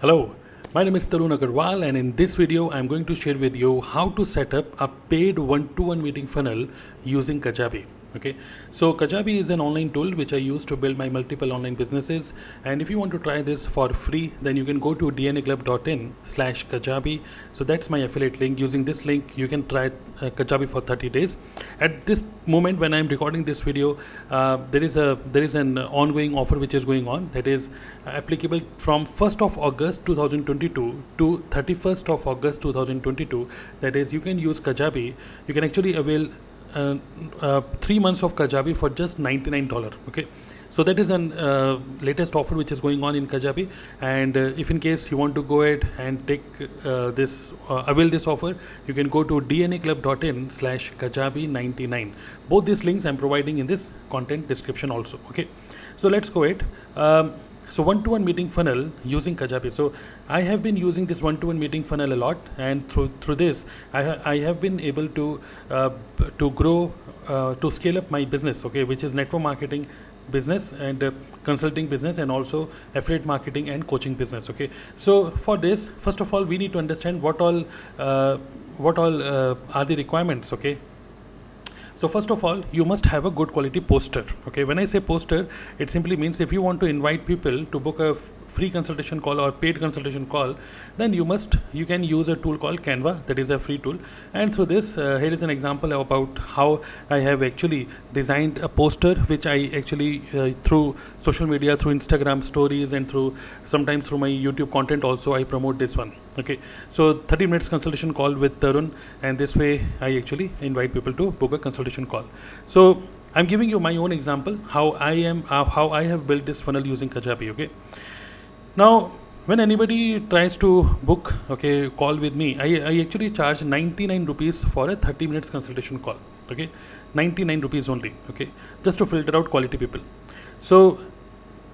Hello, my name is Tarun Agarwal and in this video I'm going to share with you how to set up a paid one-to-one meeting funnel using Kajabi okay. So kajabi is an online tool which i use to build my multiple online businesses. And if you want to try this for free then you can go to dnaclub.in slash kajabi. So that's my affiliate link. Using this link you can try uh, kajabi for 30 days. At this moment when i'm recording this video uh, there is a there is an ongoing offer which is going on. That is applicable from 1st of august 2022 to 31st of august 2022 that is you can use kajabi. You can actually avail uh, three months of Kajabi for just $99 okay? So that is an uh, latest offer which is going on in Kajabi. And uh, if in case you want to go ahead and take uh, this uh, avail this offer you can go to dnaclub.in slash Kajabi 99 both these links I'm providing in this content description also okay? So let's go ahead. Um, so one-to-one meeting funnel using Kajabi. So I have been using this one-to-one meeting funnel a lot, and through through this, I, ha I have been able to uh, to grow uh, to scale up my business. Okay, which is network marketing business and uh, consulting business and also affiliate marketing and coaching business okay so for this first of all we need to understand what all uh, what all uh, are the requirements okay so first of all you must have a good quality poster. Okay when i say poster it simply means if you want to invite people to book a free consultation call or paid consultation call then you must you can use a tool called canva that is a free tool. And through this uh, here is an example about how i have actually designed a poster which i actually uh, through social media through instagram stories and through sometimes through my youtube content also i promote this one okay? So 30 minutes consultation call with Tarun and this way I actually invite people to book a consultation call. So I'm giving you my own example how I am uh, how I have built this funnel using Kajabi okay now when anybody tries to book okay call with me I, I actually charge 99 rupees for a 30 minutes consultation call okay? 99 rupees only okay? Just to filter out quality people. So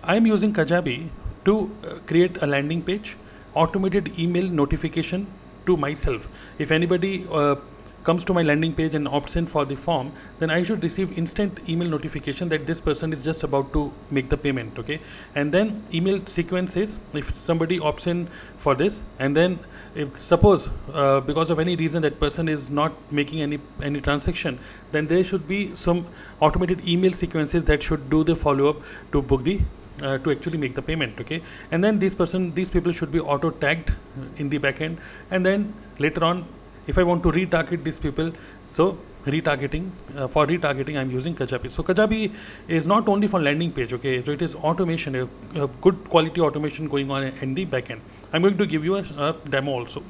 I'm using Kajabi to uh, create a landing page automated email notification to myself. If anybody uh, comes to my landing page and opts in for the form then i should receive instant email notification that this person is just about to make the payment okay? And then email sequence is if somebody opts in for this and then if suppose uh, because of any reason that person is not making any any transaction then there should be some automated email sequences that should do the follow up to book the uh, to actually make the payment okay? And then this person these people should be auto tagged in the backend and then later on if I want to retarget these people so retargeting uh, for retargeting I'm using Kajabi. So Kajabi is not only for landing page okay? So it is automation a, a good quality automation going on in the backend. I'm going to give you a, a demo also.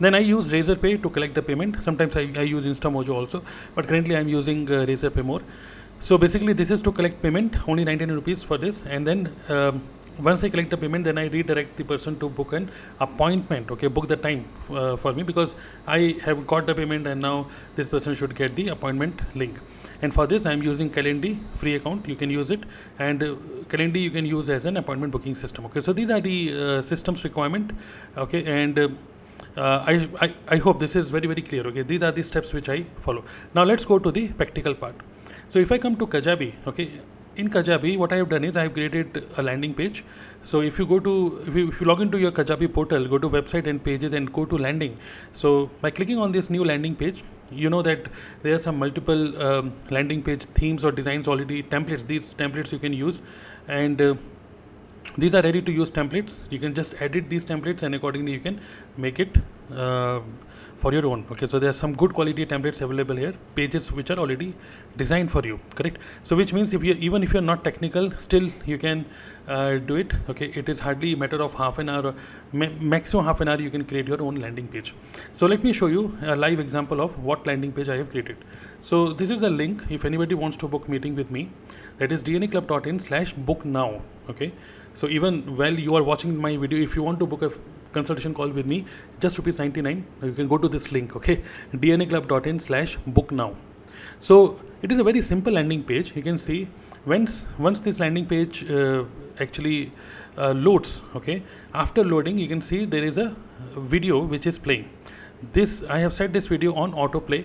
Then I use Razorpay to collect the payment. Sometimes I, I use Instamojo also but currently I'm using uh, Razorpay more. So basically this is to collect payment only 99 rupees for this. And then um, once I collect the payment then I redirect the person to book an appointment okay book the time uh, for me because I have got the payment and now this person should get the appointment link. And for this I am using Calendly free account you can use it and uh, Calendly you can use as an appointment booking system okay. So these are the uh, systems requirement okay and uh, uh, I, I, I hope this is very very clear okay. These are the steps which I follow. Now let's go to the practical part. So if I come to Kajabi, okay, in Kajabi, what I have done is I have created a landing page. So if you go to, if you, if you log into your Kajabi portal, go to website and pages and go to landing. So by clicking on this new landing page, you know that there are some multiple um, landing page themes or designs already templates. These templates you can use and uh, these are ready to use templates you can just edit these templates and accordingly you can make it uh, for your own. Okay so there are some good quality templates available here pages which are already designed for you correct? So which means if you even if you're not technical still you can uh, do it okay? It is hardly a matter of half an hour ma maximum half an hour you can create your own landing page. So let me show you a live example of what landing page i have created. So this is the link if anybody wants to book meeting with me that is dnaclub.in slash book now okay? So even while you are watching my video if you want to book a consultation call with me just rupees 99 you can go to this link okay? Dnaclub.in slash book now. So it is a very simple landing page. You can see once once this landing page uh, actually uh, loads okay? After loading you can see there is a video which is playing. This i have set this video on autoplay.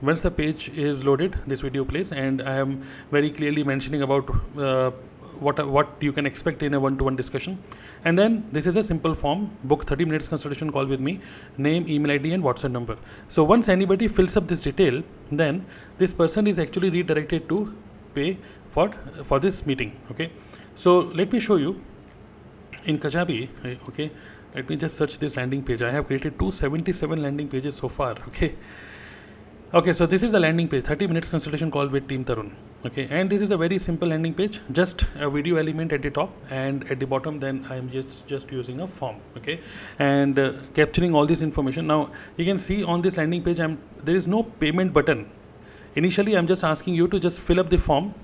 Once the page is loaded this video plays and i am very clearly mentioning about uh, what what you can expect in a one-to-one discussion. And then this is a simple form. Book 30 minutes consultation call with me name email id and whatsapp number. So once anybody fills up this detail then this person is actually redirected to pay for for this meeting okay? So let me show you. In kajabi okay let me just search this landing page. I have created 277 landing pages so far okay okay so this is the landing page 30 minutes consultation call with team tarun. Okay and this is a very simple landing page just a video element at the top and at the bottom then i am just just using a form okay? And uh, capturing all this information. Now you can see on this landing page i'm there is no payment button. Initially i'm just asking you to just fill up the form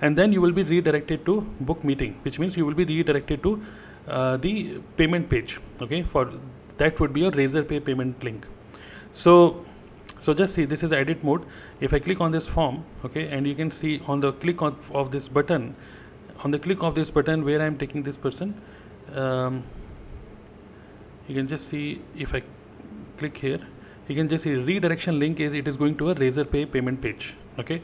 and then you will be redirected to book meeting which means you will be redirected to uh, the payment page okay? For that would be a Razorpay payment link. So so just see this is edit mode. If I click on this form okay and you can see on the click of, of this button on the click of this button where I am taking this person um, you can just see if I click here you can just see redirection link is it is going to a Razorpay payment page okay?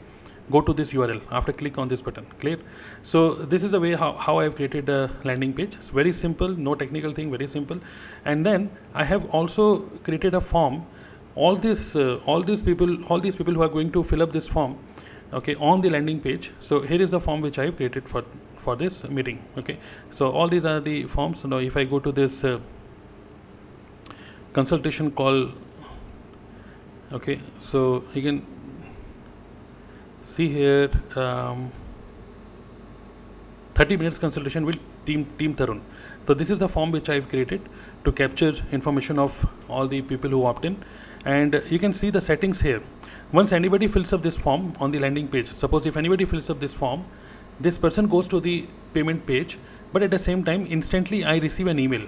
Go to this URL after click on this button clear? So this is the way how, how I've created a landing page. It's very simple no technical thing very simple. And then I have also created a form all these uh, all these people all these people who are going to fill up this form okay on the landing page. So here is the form which I have created for for this meeting okay. So all these are the forms. Now if I go to this uh, consultation call okay. So you can see here um, 30 minutes consultation with team team Tarun. So this is the form which I've created to capture information of all the people who opt in and you can see the settings here. Once anybody fills up this form on the landing page suppose if anybody fills up this form this person goes to the payment page but at the same time instantly I receive an email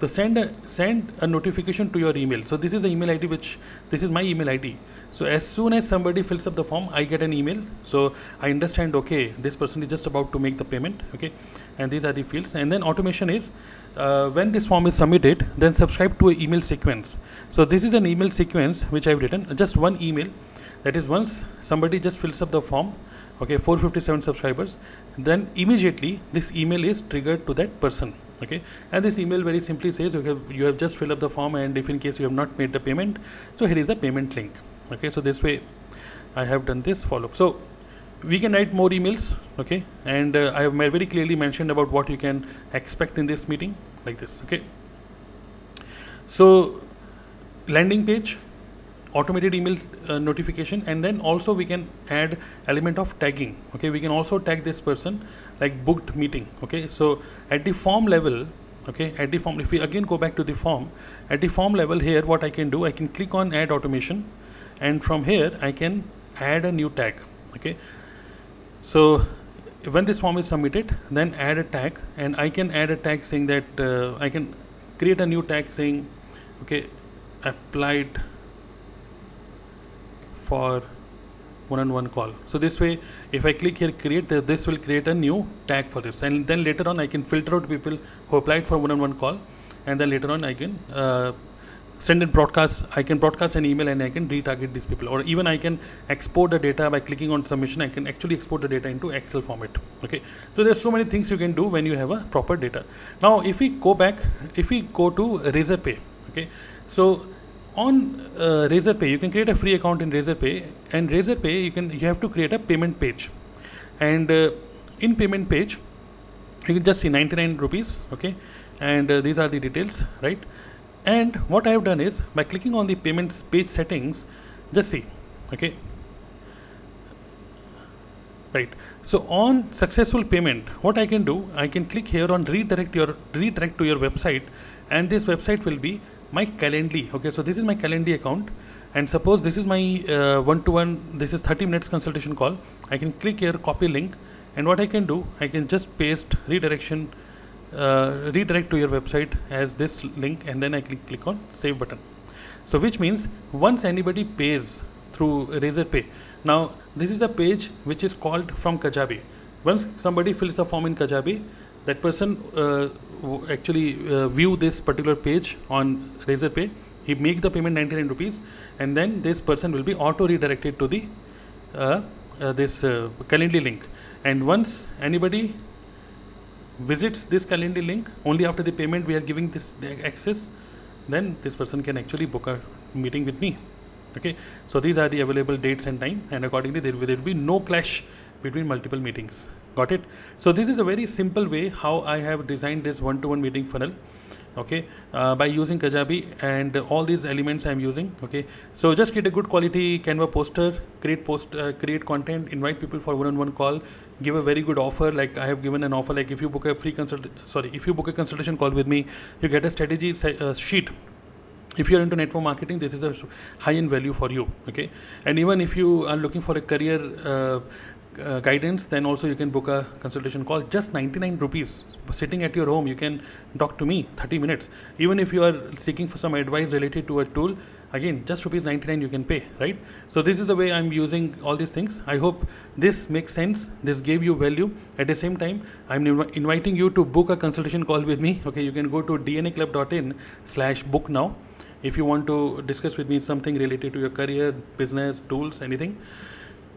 so send a, send a notification to your email. So this is the email id which this is my email id so as soon as somebody fills up the form i get an email. So i understand okay this person is just about to make the payment okay and these are the fields. And then automation is uh, when this form is submitted then subscribe to an email sequence. So this is an email sequence which i've written just one email. That is once somebody just fills up the form okay 457 subscribers then immediately this email is triggered to that person okay? And this email very simply says you have you have just filled up the form and if in case you have not made the payment so here is the payment link. Okay? So this way i have done this follow up so we can write more emails okay? And uh, i have very clearly mentioned about what you can expect in this meeting like this okay? So landing page automated email uh, notification and then also we can add element of tagging. Okay we can also tag this person like booked meeting. Okay so at the form level okay at the form if we again go back to the form at the form level here what I can do I can click on add automation and from here I can add a new tag. Okay so when this form is submitted then add a tag and I can add a tag saying that uh, I can create a new tag saying okay applied for one-on-one call. So this way if I click here create this will create a new tag for this. And then later on I can filter out people who applied for one-on-one call. And then later on I can uh, send in broadcast I can broadcast an email and I can retarget these people. Or even I can export the data by clicking on submission. I can actually export the data into Excel format. Okay. So there's so many things you can do when you have a proper data. Now if we go back if we go to Razorpay okay. So on uh, Razorpay, you can create a free account in Razorpay, and Razorpay you can you have to create a payment page, and uh, in payment page, you can just see 99 rupees, okay, and uh, these are the details, right? And what I have done is by clicking on the payments page settings, just see, okay, right. So on successful payment, what I can do, I can click here on redirect your redirect to your website, and this website will be my calendly okay so this is my calendly account. And suppose this is my one to one this is 30 minutes consultation call. I can click here copy link. And what I can do I can just paste redirection uh, redirect to your website as this link and then I click click on save button. So which means once anybody pays through Razorpay now this is a page which is called from Kajabi. Once somebody fills the form in Kajabi that person uh, actually uh, view this particular page on Razorpay he make the payment 99 rupees and then this person will be auto redirected to the uh, uh, this uh, Calendly link. And once anybody visits this calendar link only after the payment we are giving this access then this person can actually book a meeting with me. Okay? So these are the available dates and time and accordingly there will, there will be no clash between multiple meetings got it? So this is a very simple way how i have designed this one-to-one -one meeting funnel okay uh, by using kajabi and all these elements i'm using okay. So just get a good quality canva poster create post uh, create content invite people for one-on-one call give a very good offer like i have given an offer like if you book a free consult sorry if you book a consultation call with me you get a strategy uh, sheet. If you're into network marketing this is a high end value for you okay. And even if you are looking for a career uh, uh, guidance then also you can book a consultation call. Just 99 rupees sitting at your home you can talk to me 30 minutes. Even if you are seeking for some advice related to a tool again just rupees 99 you can pay right? So this is the way i'm using all these things. I hope this makes sense. This gave you value. At the same time i'm inv inviting you to book a consultation call with me. Okay you can go to dnaclub.in slash book now if you want to discuss with me something related to your career business tools anything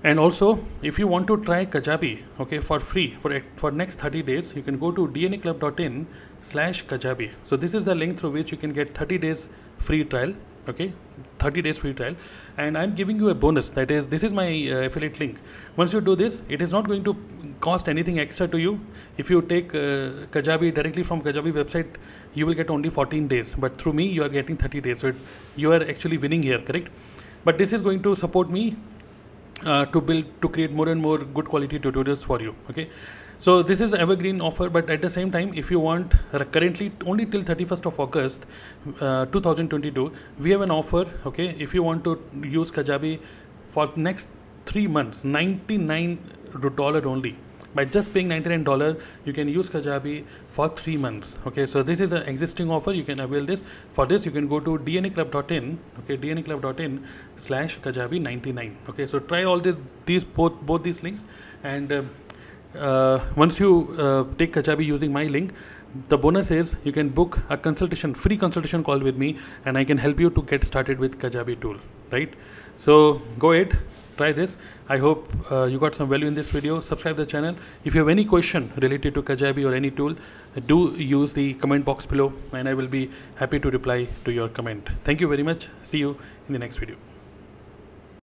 and also if you want to try kajabi okay for free for for next 30 days you can go to dnaclub.in slash kajabi. So this is the link through which you can get 30 days free trial okay 30 days free trial. And i'm giving you a bonus that is this is my uh, affiliate link. Once you do this it is not going to cost anything extra to you. If you take uh, kajabi directly from kajabi website you will get only 14 days. But through me you are getting 30 days. So it, you are actually winning here correct? But this is going to support me uh, to build to create more and more good quality tutorials for you okay? So this is evergreen offer but at the same time if you want currently only till 31st of august uh, 2022 we have an offer okay? If you want to use kajabi for next three months 99 dollar only by just paying $99 you can use kajabi for three months okay? So this is an existing offer you can avail this. For this you can go to dnaclub.in okay? Dnaclub.in slash kajabi 99 okay? So try all this these both both these links and uh, uh, once you uh, take kajabi using my link the bonus is you can book a consultation free consultation call with me and i can help you to get started with kajabi tool right? So go ahead try this. I hope uh, you got some value in this video. Subscribe the channel. If you have any question related to kajabi or any tool do use the comment box below and i will be happy to reply to your comment. Thank you very much. See you in the next video